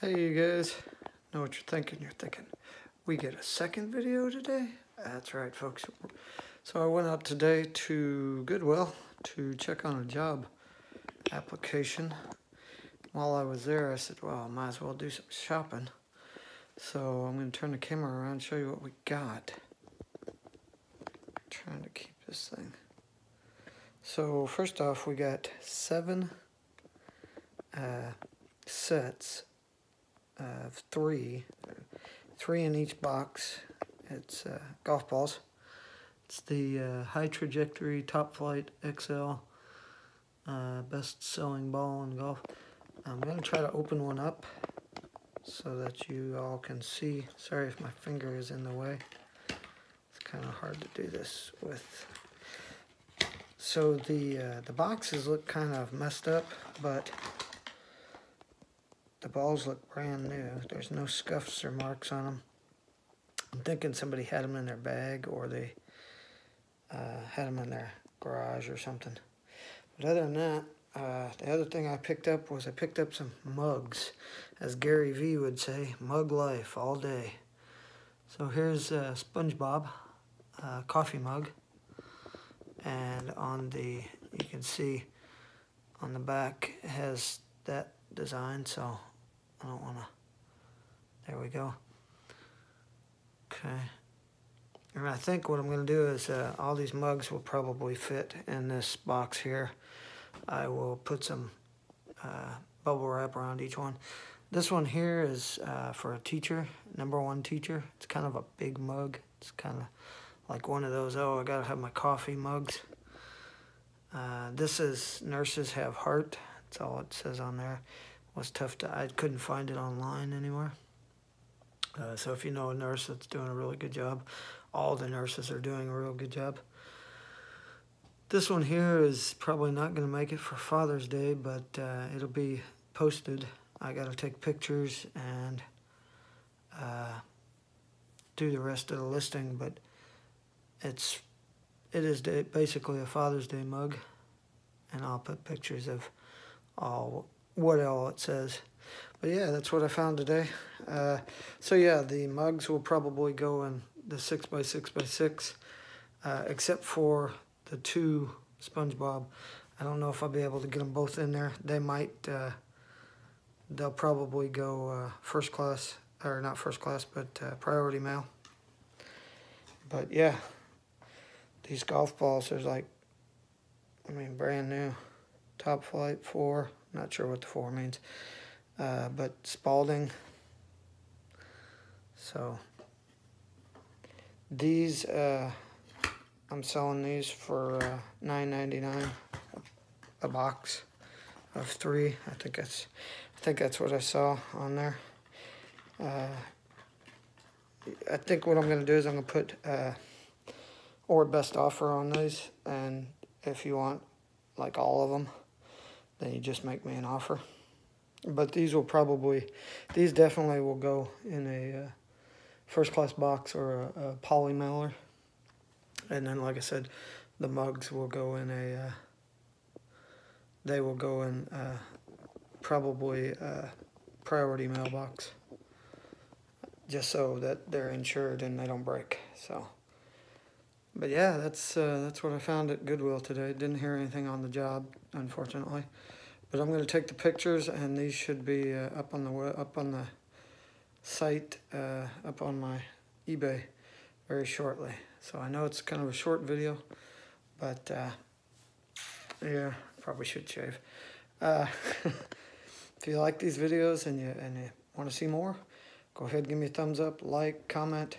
Hey you guys, know what you're thinking? You're thinking, we get a second video today? That's right folks. So I went out today to Goodwill to check on a job application. While I was there I said, well I might as well do some shopping. So I'm going to turn the camera around and show you what we got. trying to keep this thing. So first off we got seven uh, sets of three, three in each box. It's uh, golf balls. It's the uh, High Trajectory Top-Flite XL uh, best selling ball in golf. I'm going to try to open one up so that you all can see. Sorry if my finger is in the way. It's kind of hard to do this with. So the uh, the boxes look kind of messed up, but the balls look brand new. There's no scuffs or marks on them. I'm thinking somebody had them in their bag or they uh, had them in their garage or something. But other than that, uh, the other thing I picked up was I picked up some mugs. As Gary Vee would say, mug life all day. So here's a SpongeBob uh, coffee mug. And on the, you can see on the back has that design. So I don't want to. There we go. Okay. And I think what I'm going to do is uh, all these mugs will probably fit in this box here. I will put some uh, bubble wrap around each one. This one here is uh, for a teacher, number one teacher. It's kind of a big mug. It's kind of like one of those, oh, I got to have my coffee mugs. Uh, this is Nurses Have Heart. That's all it says on there was tough to, I couldn't find it online anywhere. Uh, so if you know a nurse that's doing a really good job, all the nurses are doing a real good job. This one here is probably not going to make it for Father's Day, but uh, it'll be posted. I got to take pictures and uh, do the rest of the listing, but it's it is basically a Father's Day mug, and I'll put pictures of all what all it says. But yeah, that's what I found today. Uh, so yeah, the mugs will probably go in the 6 by 6 by 6 uh, except for the two SpongeBob. I don't know if I'll be able to get them both in there. They might, uh, they'll probably go uh, first class, or not first class, but uh, priority mail. But yeah, these golf balls are like, I mean, brand new. Top-Flite 4, not sure what the 4 means. Uh, but Spalding. So these, uh, I'm selling these for uh, $9.99 a box of three. I think that's, I think that's what I saw on there. Uh, I think what I'm going to do is I'm going to put uh, or best offer on these, and if you want like all of them, then you just make me an offer. But these will probably, these definitely will go in a uh, first class box or a, a, poly mailer. And then, like I said, the mugs will go in a, uh, they will go in uh, probably a priority mailbox. Just so that they're insured and they don't break. So, but yeah, that's uh, that's what I found at Goodwill today. Didn't hear anything on the job, unfortunately. But I'm going to take the pictures, and these should be uh, up on the up on the site, uh, up on my eBay, very shortly. So I know it's kind of a short video, but uh, yeah, probably should shave. Uh, if you like these videos and you and you want to see more, go ahead, give me a thumbs up, like, comment.